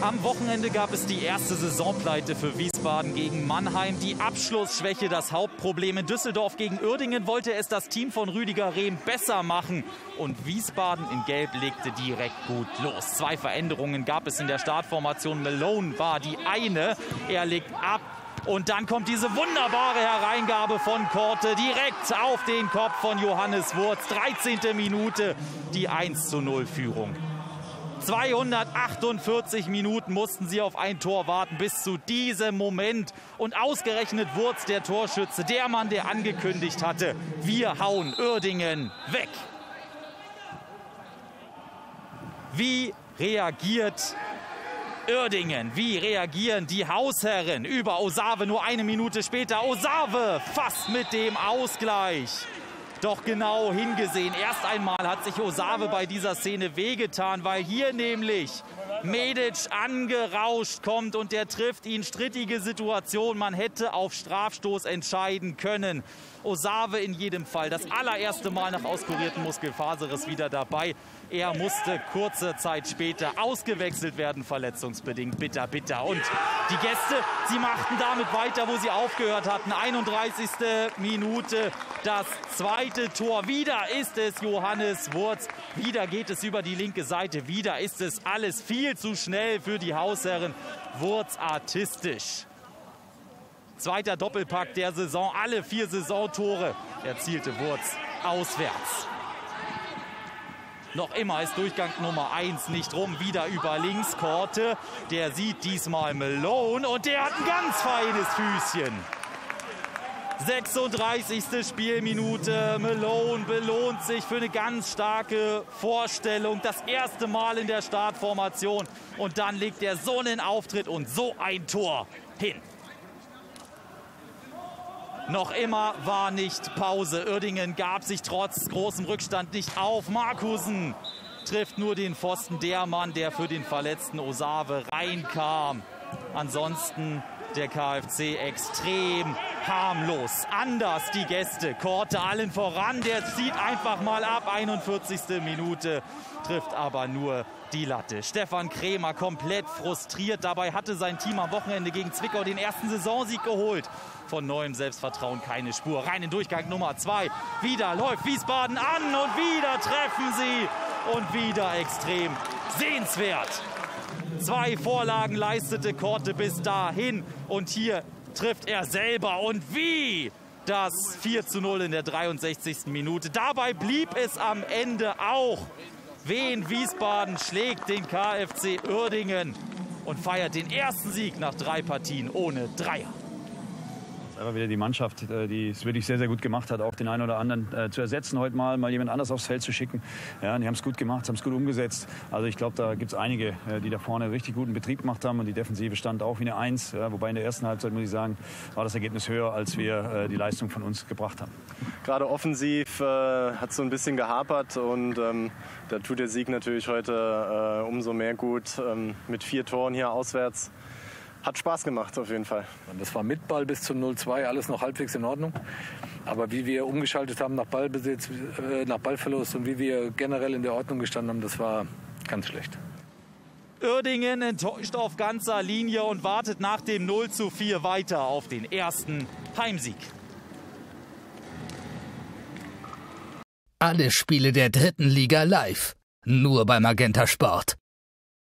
Am Wochenende gab es die erste Saisonpleite für Wiesbaden gegen Mannheim. Die Abschlussschwäche das Hauptproblem. In Düsseldorf gegen Uerdingen wollte es das Team von Rüdiger Rehm besser machen. Und Wiesbaden in Gelb legte direkt gut los. Zwei Veränderungen gab es in der Startformation. Malone war die eine. Er legt ab und dann kommt diese wunderbare Hereingabe von Korte direkt auf den Kopf von Johannes Wurz. 13. Minute, die 1 zu 0 Führung. 248 Minuten mussten sie auf ein Tor warten bis zu diesem Moment. Und ausgerechnet Wurz, der Torschütze, der Mann, der angekündigt hatte, wir hauen Uerdingen weg. Wie reagiert Uerdingen? Wie reagieren die Hausherren über Osave nur eine Minute später? Osave fast mit dem Ausgleich doch genau hingesehen. Erst einmal hat sich Osave bei dieser Szene wehgetan, weil hier nämlich Medic angerauscht kommt und der trifft ihn. Strittige Situation. Man hätte auf Strafstoß entscheiden können. Osave in jedem Fall. Das allererste Mal nach auskurierten Muskelfaserriss wieder dabei. Er musste kurze Zeit später ausgewechselt werden, verletzungsbedingt. Bitter, bitter. Und die Gäste, sie machten damit weiter, wo sie aufgehört hatten. 31. Minute, das zweite Tor. Wieder ist es Johannes Wurz. Wieder geht es über die linke Seite. Wieder ist es alles viel zu schnell für die Hausherren. Wurz artistisch. Zweiter Doppelpack der Saison, alle vier Saisontore erzielte Wurz auswärts. Noch immer ist Durchgang Nummer 1 nicht rum. Wieder über links Korte. Der sieht diesmal Malone und der hat ein ganz feines Füßchen. 36. Spielminute. Malone belohnt sich für eine ganz starke Vorstellung. Das erste Mal in der Startformation. Und dann legt er so einen Auftritt und so ein Tor hin. Noch immer war nicht Pause. Uerdingen gab sich trotz großem Rückstand nicht auf. Markusen trifft nur den Pfosten. Der Mann, der für den verletzten Osave reinkam. Ansonsten der KfC extrem harmlos. Anders die Gäste. Korte allen voran. Der zieht einfach mal ab. 41. Minute trifft aber nur die Latte. Stefan Krämer komplett frustriert. Dabei hatte sein Team am Wochenende gegen Zwickau den ersten Saisonsieg geholt. Von neuem Selbstvertrauen keine Spur. Rein in Durchgang Nummer zwei. Wieder läuft Wiesbaden an und wieder treffen sie. Und wieder extrem sehenswert. Zwei Vorlagen leistete Korte bis dahin. Und hier trifft er selber. Und wie? Das 4 zu 0 in der 63. Minute. Dabei blieb es am Ende auch. Wien Wiesbaden schlägt den KfC Uerdingen und feiert den ersten Sieg nach drei Partien ohne Dreier. Aber wieder die Mannschaft, äh, die es wirklich sehr, sehr gut gemacht hat, auch den einen oder anderen äh, zu ersetzen heute mal, mal jemand anders aufs Feld zu schicken. Ja, die haben es gut gemacht, haben es gut umgesetzt. Also ich glaube, da gibt es einige, äh, die da vorne richtig guten Betrieb gemacht haben und die Defensive stand auch wie eine Eins. Ja, wobei in der ersten Halbzeit, muss ich sagen, war das Ergebnis höher, als wir die Leistung von uns gebracht haben. Gerade offensiv äh, hat es so ein bisschen gehapert und ähm, da tut der Sieg natürlich heute umso mehr gut ähm, mit vier Toren hier auswärts hat Spaß gemacht auf jeden Fall. Das war mit Ball bis zum 0-2 alles noch halbwegs in Ordnung. Aber wie wir umgeschaltet haben nach Ballbesitz, äh, nach Ballverlust und wie wir generell in der Ordnung gestanden haben, das war ganz schlecht. Uerdingen enttäuscht auf ganzer Linie und wartet nach dem 0 zu 4 weiter auf den ersten Heimsieg. Alle Spiele der dritten Liga live. Nur beim Magenta Sport.